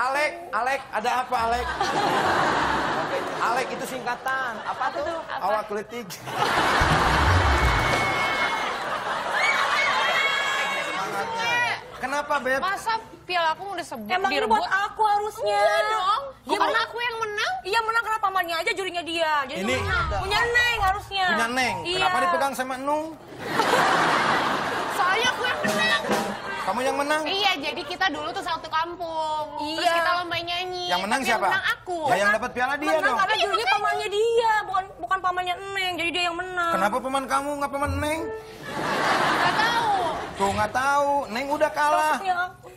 Alek. Alek, ada apa Alek? Alek itu singkatan. Apa tuh? Awak kletik. Semangatnya. Kenapa, Beb? Masa piala aku udah sebut Emang ini direbut? buat aku harusnya. Iya dong. Bukan menang. aku yang menang. Iya menang kenapa pamannya aja jurinya dia. Jadi Ini menang. punya Neng harusnya. punya Neng. Iya. Kenapa dipegang sama Nung? Soalnya aku yang menang. Kamu yang menang? Iya, jadi kita dulu tuh satu kampung. Terus Iya. kita lomba nyanyi. Yang menang Tapi siapa? Yang menang aku. Ya yang dapat piala dia menang dong. karena jurinya pamannya dia, bukan bukan pamannya Neng. Jadi dia yang menang. Kenapa paman kamu nggak paman Neng? Gak tahu. Tuh nggak tahu. Neng udah kalah.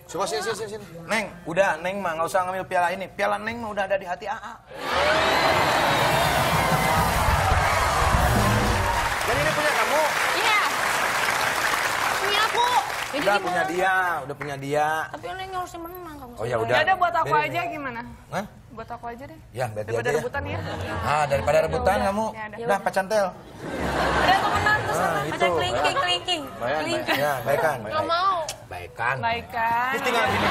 Coba sini, sini, sini. Neng, udah Neng mah nggak usah ngambil piala ini. Piala Neng mah udah ada di hati AA. Udah gimana? punya dia, udah punya dia. Tapi Neng harusnya menang kamu. Oh ya udah. Ya udah buat aku aja gimana? Hah? Buat aku aja deh. Ya, berarti Daripada aja ya. rebutan ya. Ah, daripada rebutan kamu. Ya udah. Udah, Pak Cantel. Udah aku menang terus Ah, sama itu. pacar kelingking kelingking. Kelingking. Ya, baikkan. Gak mau. Baikkan. Baik kan? Ini tinggal gini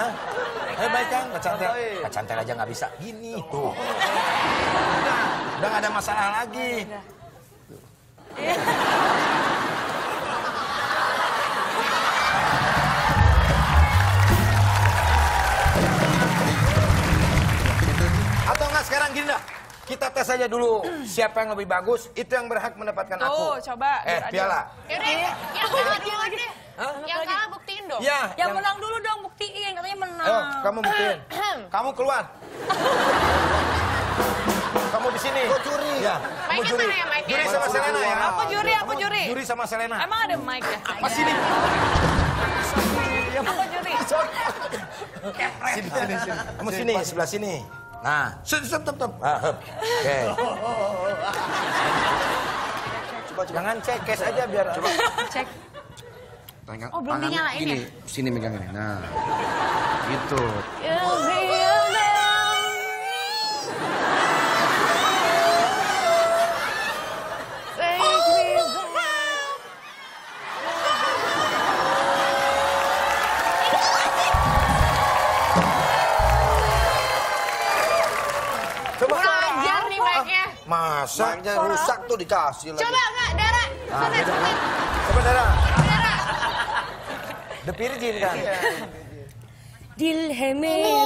Eh. Pak Cantel. Pak Cantel aja nggak bisa. Gini, tuh. Udah, udah nggak ada masalah lagi. Atau enggak sekarang gini dah. Kita tes aja dulu siapa yang lebih bagus, itu yang berhak mendapatkan aku. Tuh, coba. Eh, piala. Yaudah, yang kalah duluan deh. Hah? Yang kalah buktiin dong. Ya, Yang menang dulu dong menang. Ayo, kamu buktiin. kamu keluar. kamu di sini. Kok curi? Ya, kamu juri. mana ya, mic-nya? Juri sama Selena ya. Aku juri, aku juri. Juri sama Selena. Emang ada mic ya? Apa sini? Aku juri. Sini, sini, sini. Kamu sini, sebelah sini. Nah, stop, stop, stop, stop. Ah. Oke. Coba, coba. Jangan cek, cash aja biar. Coba. Cek. Tangan, Oh, belum dinyalain ya? Sini megang ini. Nah, gitu. Coba. Kurang ajar nih mic-nya. Masa? Maknya rusak tuh dikasih lagi. Coba enggak, Dara. Ah, Sana, sana. Coba Dara. Dara. The Virgin kan? दिल है मेरा।